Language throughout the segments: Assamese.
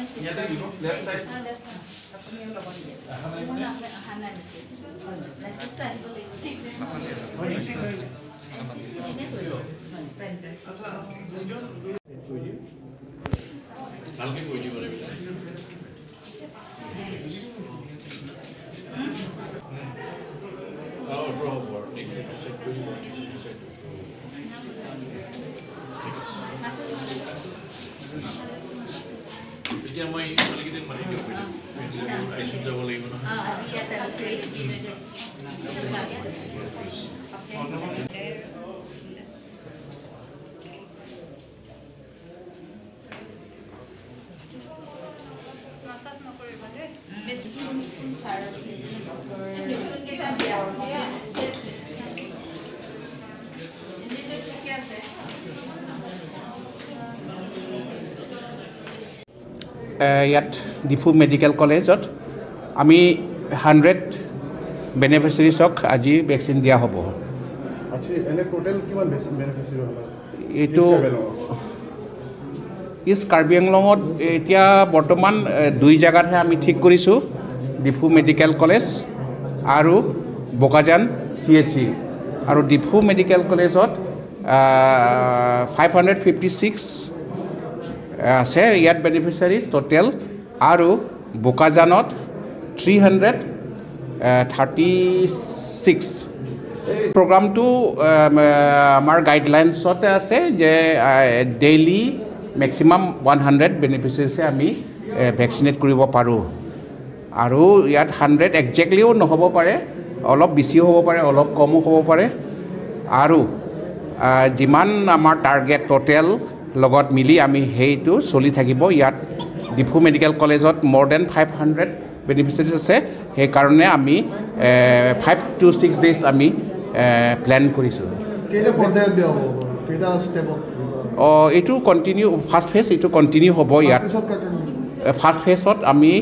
ইয়াতে দিব লেফট কৰিব ভালকে কৈ দিব লাগিব অঁ ওঠৰ হ'ব আৰু নেক্সট চেট চেট কৰি দিব নেক্সট চেট এতিয়া মই ছোৱালীকেইদিন মাতি দিওঁ আইচত যাব লাগিব নহয় অঁ ইয়াত ডিফু মেডিকেল কলেজত আমি হাণ্ড্ৰেড বেনিফিচিয়াৰিজক আজি ভেকচিন দিয়া হ'ব। এইটো ইষ্ট কাৰ্বি আংলঙত এতিয়া বৰ্তমান দুই জেগাতহে আমি ঠিক কৰিছোঁ ডিফু মেডিকেল কলেজ আৰু বোকাজান চি এইচ চি আৰু ডিফু মেডিকেল কলেজত ফাইভ হাণ্ড্ৰেড ফিফটি ছিক্স আছে ইয়াত বেনিফিচিয়াৰিজ টোটেল আৰু বোকাজানত থ্ৰী হাণ্ড্ৰেড থাৰ্টি ছিক্স প্ৰগ্ৰামটো আম, আমাৰ গাইডলাইনছতে আছে যে ডেইলি মেক্সিমাম ওৱান হাণ্ড্ৰেড বেনিফিচিয়াৰিছে আমি ভেকচিনেট কৰিব পাৰোঁ। আৰু ইয়াত হাণ্ড্ৰেড একজেক্টলিও নহ'ব পাৰে অলপ বেছিও হ'ব পাৰে অলপ কমো হ'ব পাৰে। আৰু যিমান আমাৰ টাৰ্গেট টোটেল লগত মিলি আমি সেইটো চলি থাকিব। ইয়াত ডিফু মেডিকেল কলেজত মোৰ দেন ফাইভ হাণ্ড্ৰেড বেনিফিচিয়াৰিজ আছে। সেইকাৰণে আমি ফাইভ টু ছিক্স ডেইজ আমি প্লেন কৰিছোঁ। অঁ এইটো কণ্টিনিউ ফাৰ্ষ্ট ফেজ এইটো কণ্টিনিউ হ'ব ইয়াত। ফাৰ্ষ্ট ফেজত আমি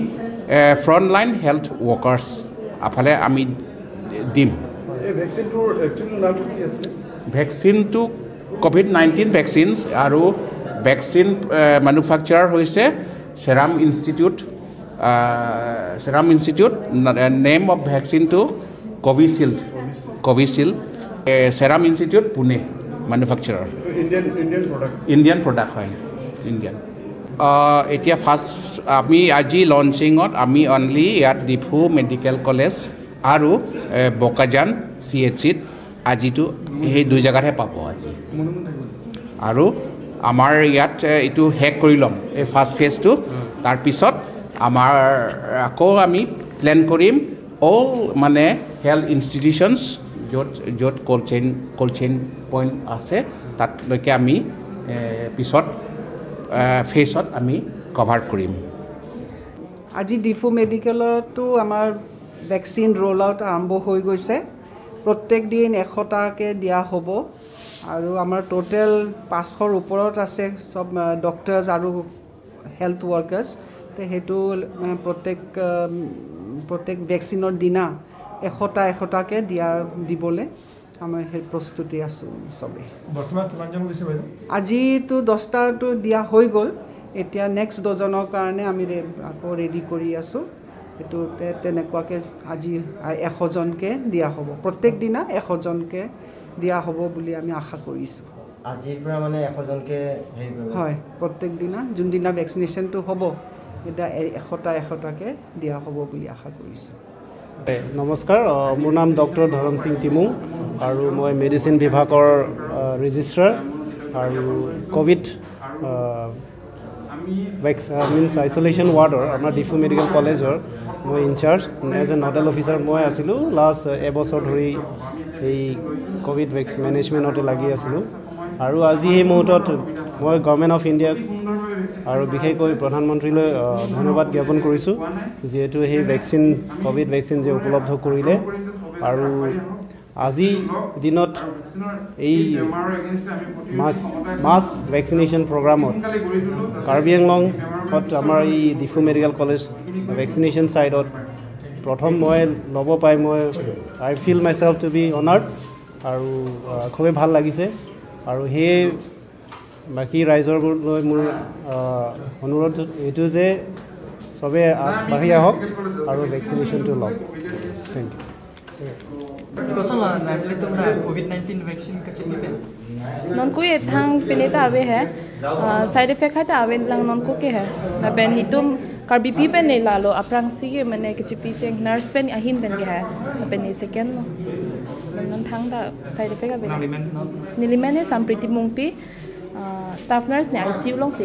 ফ্ৰণ্ট লাইন হেল্থ ৱৰ্কাৰ্ছ আফালে আমি দিম। ভেকচিনটোৰ একচুৱেলি ক'ভিড নাইণ্টিন ভেকচিনছ আৰু ভেকচিন মেনুফেকচাৰ হৈছে Serum Institute Serum Institute name of ভেকচিনটো Covishield Covishield Serum Institute Pune মেনুফেকচাৰৰ Indian product হয় ইণ্ডিয়ান আহ, এতিয়া ফাৰ্ষ্ট আমি আজি লঞ্চিঙত আমি অনলি ইয়াত ডিফু মেডিকেল কলেজ আৰু বোকাজান চি এইচ চিত আজিতো সেই দুই জেগাতহে পাব আজি। আৰু আমাৰ ইয়াত এইটো শেষ কৰি ল'ম এই ফাৰ্ষ্ট ফেজটো তাৰপিছত আমাৰ আকৌ আমি প্লেন কৰিম অল মানে হেল্থ ইনষ্টিটিউশ্যনছ য'ত য'ত cold chain cold chain point আছে তাতলৈকে আমি পিছত ফেজত আমি কভাৰ কৰিম। আজি ডিফু মেডিকেলতো আমাৰ ভেকচিন ৰোল আউট আৰম্ভ হৈ গৈছে। প্ৰত্যেক দিন এশটাকৈ দিয়া হ'ব। আৰু আমাৰ টোটেল পাঁচশৰ ওপৰত আছে চব ডক্টৰছ আৰু হেল্থ ৱৰ্কাৰ্ছ তো সেইটো প্ৰত্যেক প্ৰত্যেক ভেকচিনৰ দিনা এশটা এশটাকৈ দিয়া দিবলৈ আমাৰ সেই প্ৰস্তুতি আছোঁ চবেই। আজিতো দহটাটো দিয়া হৈ গ'ল। এতিয়া নেক্সট ডজনৰ কাৰণে আমি আকৌ ৰেডি কৰি আছোঁ। সেইটো তে- তেনেকুৱাকৈ আজি এশজনকৈ দিয়া হ'ব। প্ৰত্যেক দিনা এশজনকৈ দিয়া হ'ব বুলি আমি আশা কৰিছোঁ। আজিৰ পৰা মানে এশজনকে হয় প্ৰত্যেক দিনা যোনদিনা ভেকচিনেশ্যনটো হ'ব তেতিয়া এ- এশটা এশটাকৈ দিয়া হ'ব বুলি আশা কৰিছোঁ। নমস্কাৰ মোৰ নাম ডক্টৰ ধৰম সিং টিমুং আৰু মই মেডিচিন বিভাগৰ ৰেজিষ্ট্ৰাৰ আৰু ক'ভিড ভেক্স মিনছ আইচলেশ্যন ৱাৰ্ডৰ আমাৰ ডিফু মেডিকেল কলেজৰ মই incharge as a nodal officer মই আছিলোঁ লাষ্ট এবছৰ ধৰি এই ক'ভিড ভেক্স মেনেজমেণ্টতে লাগি আছিলোঁ। আৰু আজি এই মুহূৰ্তত মই গভৰ্ণমেণ্ট অফ ইণ্ডিয়াক আৰু বিশেষকৈ প্ৰধানমন্ত্ৰীলৈ ধন্যবাদ জ্ঞাপন কৰিছোঁ যিহেতু সেই ভেকচিন ক'ভিড ভেকচিন যে উপলব্ধ কৰিলে। আৰু আজি দিনত এই মাছ মাছ ভেকচিনেশ্যন প্ৰগ্ৰামত কাৰ্বি আংলঙত আমাৰ এই ডিফু মেডিকেল কলেজ ভেকচিনেশ্যন ছাইডত প্ৰথম মই ল'ব পাই মই I feel myself to be honoured আৰু খুবেই ভাল লাগিছে। আৰু সেই বাকী ৰাইজৰলৈ মোৰ অনুৰোধ এইটো যে চবে আগবাঢ়ি আহক আৰু ভেকচিনেশ্যনটো লওক। থেংক ইউ साइड इफ़ेक्ट है अवेन लंग नॉन को के है ना नितुम कर बीपी पे नहीं ला लो सी के मैंने किच पीछे नर्स पेन अहिन पेन के है ना पेन सेकेंड लो नन थंग दा साइड इफ़ेक्ट अवेन निलिमेन है संप्रीति मुंगपी स्टाफ नर्स ने आईसीयू लोंग से